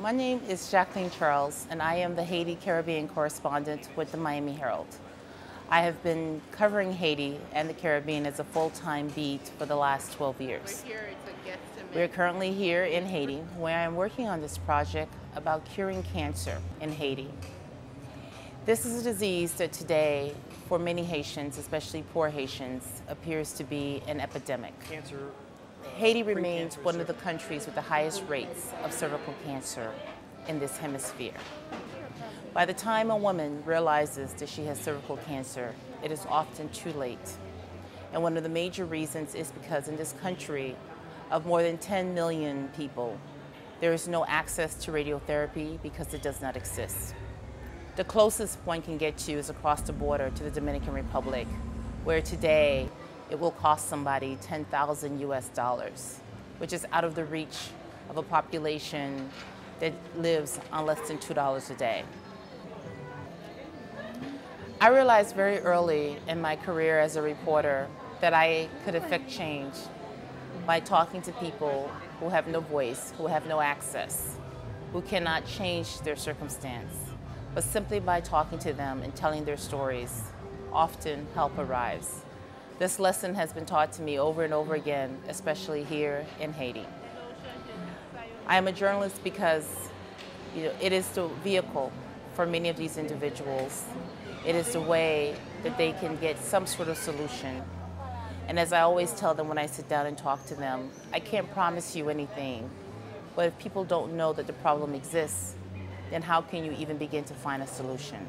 My name is Jacqueline Charles, and I am the Haiti Caribbean correspondent with the Miami Herald. I have been covering Haiti and the Caribbean as a full-time beat for the last 12 years. We're currently here in Haiti, where I'm working on this project about curing cancer in Haiti. This is a disease that today, for many Haitians, especially poor Haitians, appears to be an epidemic. Cancer Haiti remains one of the countries with the highest rates of cervical cancer in this hemisphere. By the time a woman realizes that she has cervical cancer, it is often too late. And one of the major reasons is because in this country, of more than 10 million people, there is no access to radiotherapy because it does not exist. The closest one can get to is across the border to the Dominican Republic, where today it will cost somebody 10,000 US dollars, which is out of the reach of a population that lives on less than $2 a day. I realized very early in my career as a reporter that I could affect change by talking to people who have no voice, who have no access, who cannot change their circumstance, but simply by talking to them and telling their stories, often help arrives. This lesson has been taught to me over and over again, especially here in Haiti. I am a journalist because you know, it is the vehicle for many of these individuals. It is the way that they can get some sort of solution. And as I always tell them when I sit down and talk to them, I can't promise you anything, but if people don't know that the problem exists, then how can you even begin to find a solution?